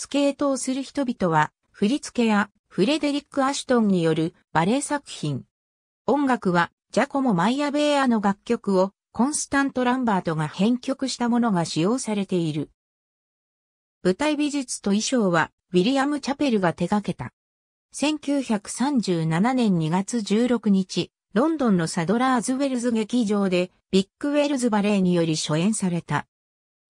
スケートをする人々は、振り付けやフレデリック・アシュトンによるバレエ作品。音楽は、ジャコモ・マイアベーアの楽曲をコンスタント・ランバートが編曲したものが使用されている。舞台美術と衣装は、ウィリアム・チャペルが手掛けた。1937年2月16日、ロンドンのサドラーズウェルズ劇場でビッグウェルズバレエにより初演された。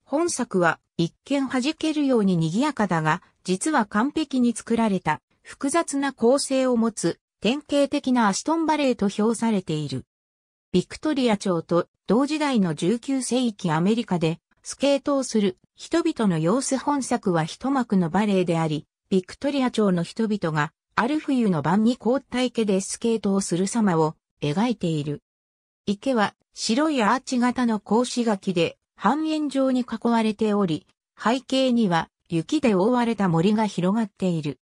本作は一見弾けるように賑やかだが、実は完璧に作られた複雑な構成を持つ典型的なアシトンバレエと評されている。ビクトリア朝と同時代の19世紀アメリカでスケートをする人々の様子本作は一幕のバレエであり、ビクトリア朝の人々がある冬の晩に交代家でスケートをする様を描いている。池は白いアーチ型の格子垣で半円状に囲われており、背景には雪で覆われた森が広がっている。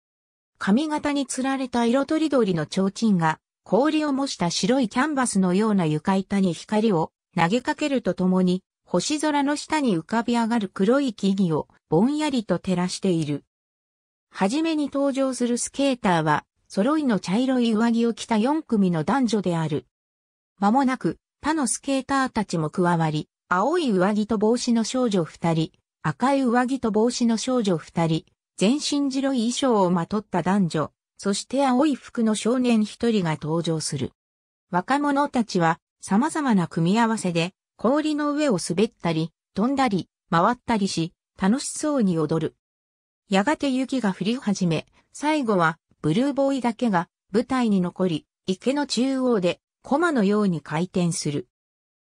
髪型につられた色とりどりの提灯が氷を模した白いキャンバスのような床板に光を投げかけるとともに星空の下に浮かび上がる黒い木々をぼんやりと照らしている。はじめに登場するスケーターは、揃いの茶色い上着を着た4組の男女である。間もなく、他のスケーターたちも加わり、青い上着と帽子の少女2人、赤い上着と帽子の少女2人、全身白い衣装をまとった男女、そして青い服の少年1人が登場する。若者たちは様々な組み合わせで氷の上を滑ったり、飛んだり、回ったりし、楽しそうに踊る。やがて雪が降り始め、最後は、ブルーボーイだけが舞台に残り、池の中央で、コマのように回転する。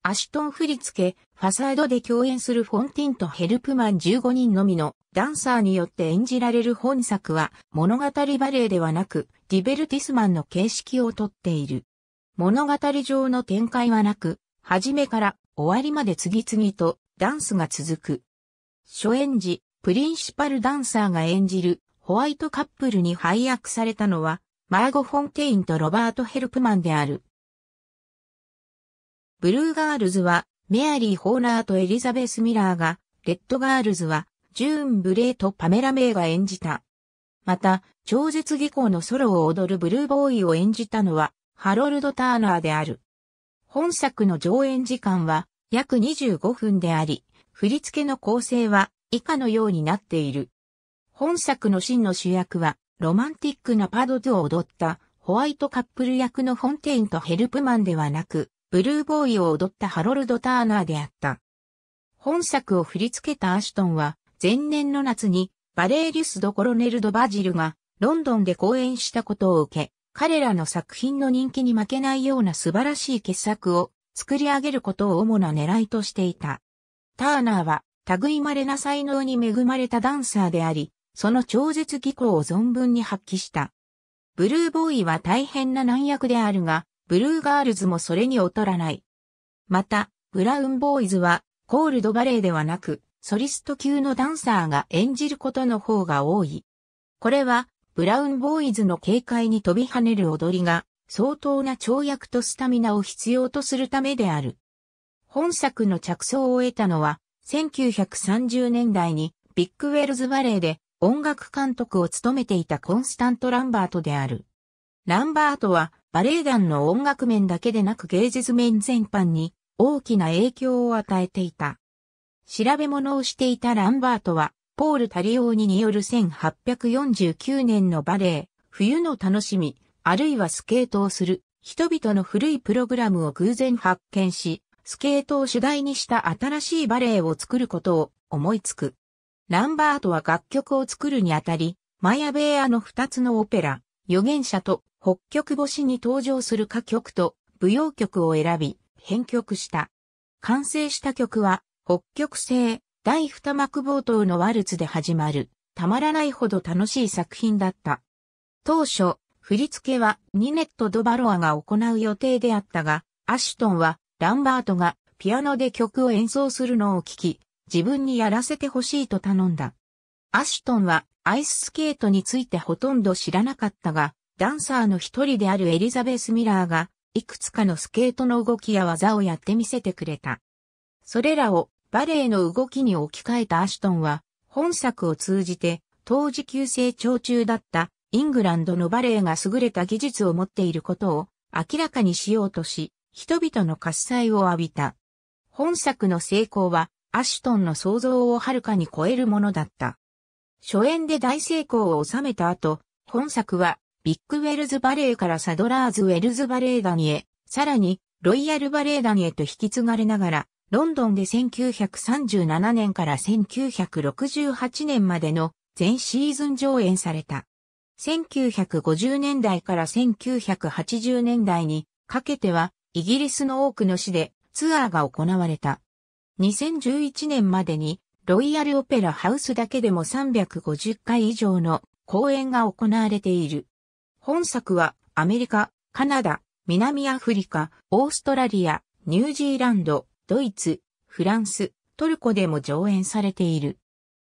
アシュトン振り付け、ファサードで共演するフォンテインとヘルプマン15人のみのダンサーによって演じられる本作は物語バレエではなくディベルティスマンの形式をとっている。物語上の展開はなく、初めから終わりまで次々とダンスが続く。初演時、プリンシパルダンサーが演じるホワイトカップルに配役されたのは、マーゴ・フォンテインとロバート・ヘルプマンである。ブルーガールズは、メアリー・ホーナーとエリザベス・ミラーが、レッドガールズは、ジューン・ブレイとパメラ・メイが演じた。また、超絶技巧のソロを踊るブルーボーイを演じたのは、ハロルド・ターナーである。本作の上演時間は約25分であり、振り付けの構成は以下のようになっている。本作の真の主役は、ロマンティックなパドドを踊ったホワイトカップル役のフォンテインとヘルプマンではなく、ブルーボーイを踊ったハロルド・ターナーであった。本作を振り付けたアシュトンは、前年の夏にバレーリュス・ド・コロネル・ド・バジルがロンドンで公演したことを受け、彼らの作品の人気に負けないような素晴らしい傑作を作り上げることを主な狙いとしていた。ターナーは、類まれな才能に恵まれたダンサーであり、その超絶技巧を存分に発揮した。ブルーボーイは大変な難役であるが、ブルーガールズもそれに劣らない。また、ブラウンボーイズは、コールドバレーではなく、ソリスト級のダンサーが演じることの方が多い。これは、ブラウンボーイズの軽快に飛び跳ねる踊りが相当な跳躍とスタミナを必要とするためである。本作の着想を得たのは、1930年代にビッグウェルズバレーで音楽監督を務めていたコンスタント・ランバートである。ランバートはバレエ団の音楽面だけでなく芸術面全般に大きな影響を与えていた。調べ物をしていたランバートはポール・タリオーニによる1849年のバレエ、冬の楽しみ、あるいはスケートをする、人々の古いプログラムを偶然発見し、スケートを主題にした新しいバレエを作ることを思いつく。ランバートは楽曲を作るにあたり、マヤベーアの二つのオペラ、預言者と北極星に登場する歌曲と舞踊曲を選び、編曲した。完成した曲は、北極星、第二幕冒頭のワルツで始まる、たまらないほど楽しい作品だった。当初、振り付けはニネット・ド・バロアが行う予定であったが、アシュトンはランバートがピアノで曲を演奏するのを聞き、自分にやらせてほしいと頼んだ。アシュトンはアイススケートについてほとんど知らなかったが、ダンサーの一人であるエリザベス・ミラーが、いくつかのスケートの動きや技をやってみせてくれた。それらをバレエの動きに置き換えたアシュトンは、本作を通じて、当時急成長中だったイングランドのバレエが優れた技術を持っていることを明らかにしようとし、人々の喝采を浴びた。本作の成功はアシュトンの想像をはるかに超えるものだった。初演で大成功を収めた後、本作はビッグウェルズバレエからサドラーズウェルズバレエ団へ、さらにロイヤルバレエ団へと引き継がれながら、ロンドンで1937年から1968年までの全シーズン上演された。1950年代から1980年代にかけてはイギリスの多くの市でツアーが行われた。2011年までにロイヤルオペラハウスだけでも350回以上の公演が行われている。本作はアメリカ、カナダ、南アフリカ、オーストラリア、ニュージーランド、ドイツ、フランス、トルコでも上演されている。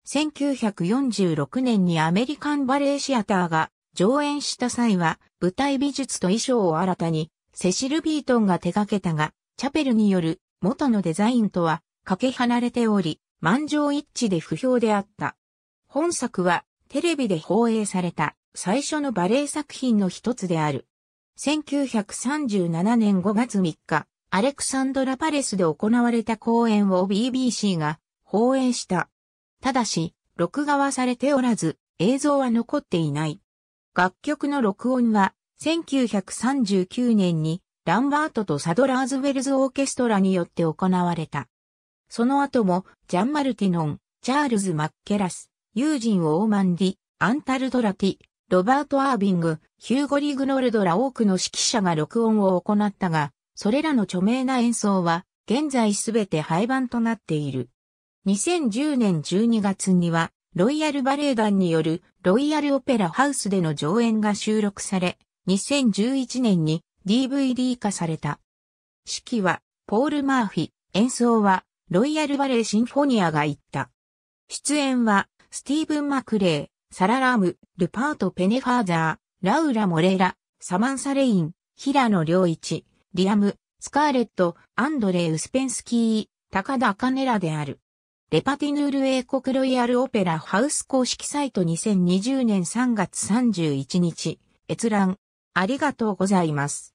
1946年にアメリカンバレエシアターが上演した際は舞台美術と衣装を新たにセシル・ビートンが手掛けたが、チャペルによる元のデザインとはかけ離れており、満場一致で不評であった。本作はテレビで放映された最初のバレエ作品の一つである。1937年5月3日、アレクサンドラ・パレスで行われた公演を BBC が放映した。ただし、録画はされておらず、映像は残っていない。楽曲の録音は、1939年にランバートとサドラーズウェルズオーケストラによって行われた。その後も、ジャン・マルティノン、チャールズ・マッケラス、ユージン・オーマンディ、アンタル・ドラティ、ロバート・アービング、ヒューゴ・リグノルドら多くの指揮者が録音を行ったが、それらの著名な演奏は、現在すべて廃盤となっている。2010年12月には、ロイヤルバレエ団によるロイヤルオペラハウスでの上演が収録され、2011年に DVD 化された。指揮はポール・マーフィ、演奏はロイヤルバレエシンフォニアが行った。出演はスティーブン・マクレイ、サラ・ラーム、ルパート・ペネファーザー、ラウラ・モレラ、サマンサ・レイン、平野良一、リアム・スカーレット、アンドレイ・ウスペンスキー、高田茜らである。レ・パティヌール英国ロイヤルオペラハウス公式サイト2020年3月31日、閲覧。ありがとうございます。